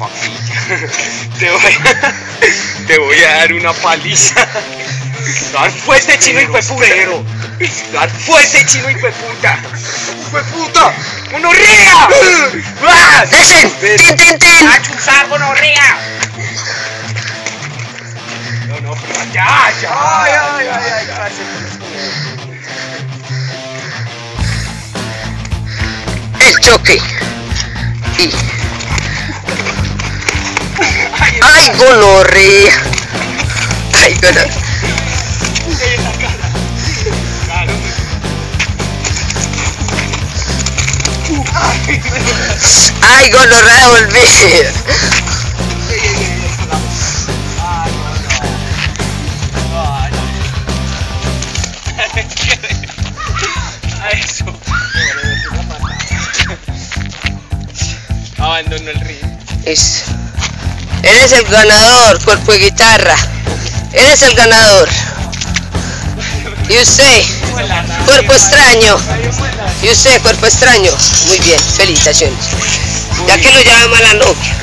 papilla. Te voy a, te voy a dar una paliza. Dar fuerte chino y puta. Dar fuerte chino y puta. puta. ¡Gonorrea! ¡Ah! ¡Desen! ¡Tin, tin, tin! ¡A chuzar gonorrea! No, no, pero ya, ya. Ay, ay, ay, ay, ya. El choque. Y... ¡Ay! ¡Ay, gonorrea! Claro. ¡Ay, gonorrea, volví! A eso. Abandonó el ring. Es... Eres el ganador, cuerpo de guitarra. Eres el ganador. Y usted, cuerpo extraño. Y usted, cuerpo extraño. Muy bien, felicitaciones. Ya que lo llama la novia.